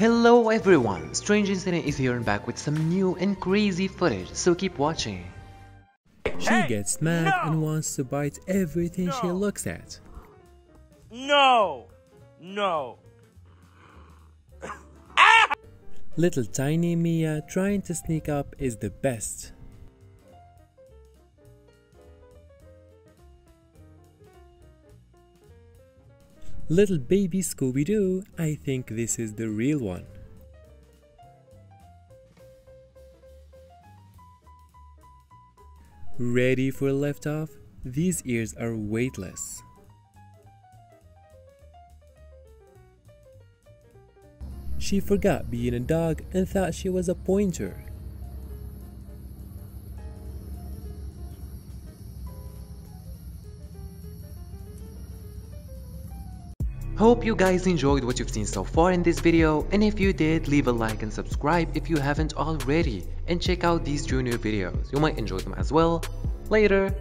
Hello everyone, Strange Incident is here and back with some new and crazy footage, so keep watching. She Hey, gets mad no! and wants to bite everything she looks at. No! No! Little tiny Mia trying to sneak up is the best. Little baby Scooby Doo, I think this is the real one. Ready for liftoff? These ears are weightless. She forgot being a dog and thought she was a pointer. Hope you guys enjoyed what you've seen so far in this video and if you did, leave a like and subscribe if you haven't already and check out these junior videos, you might enjoy them as well. Later!